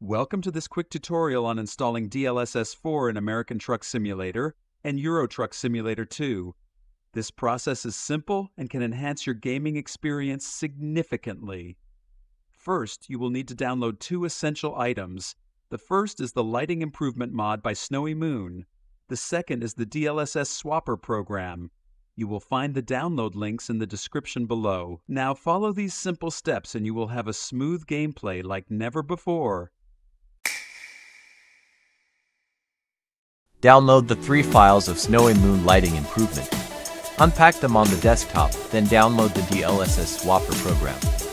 Welcome to this quick tutorial on installing DLSS 4 in American Truck Simulator and Euro Truck Simulator 2. This process is simple and can enhance your gaming experience significantly. First, you will need to download two essential items. The first is the Lighting Improvement mod by Snowy Moon. The second is the DLSS Swapper program. You will find the download links in the description below. Now follow these simple steps and you will have a smooth gameplay like never before. Download the three files of Snowy Moon lighting improvement. Unpack them on the desktop, then download the DLSS Swapper program.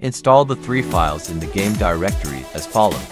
Install the three files in the game directory as follows.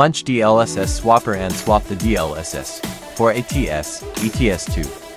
Launch DLSS Swapper and swap the DLSS for ATS, ETS2.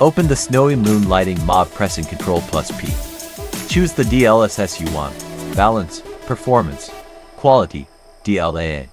Open the Snowy Moon Lighting mod pressing Ctrl plus P. Choose the DLSS you want. Balance, Performance, Quality, DLAA.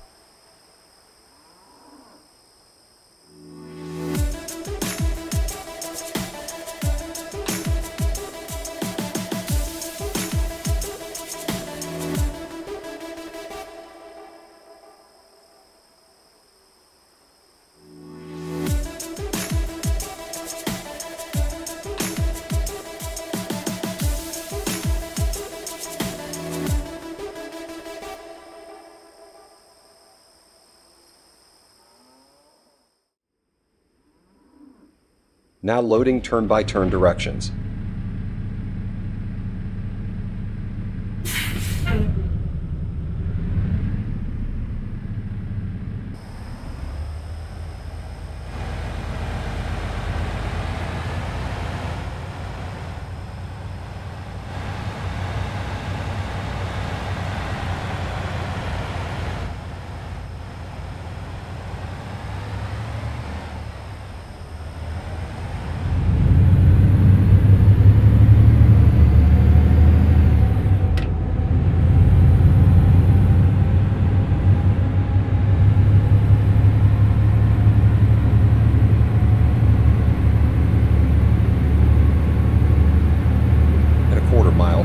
Now loading turn-by-turn directions. and a quarter mile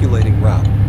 Recalculating route.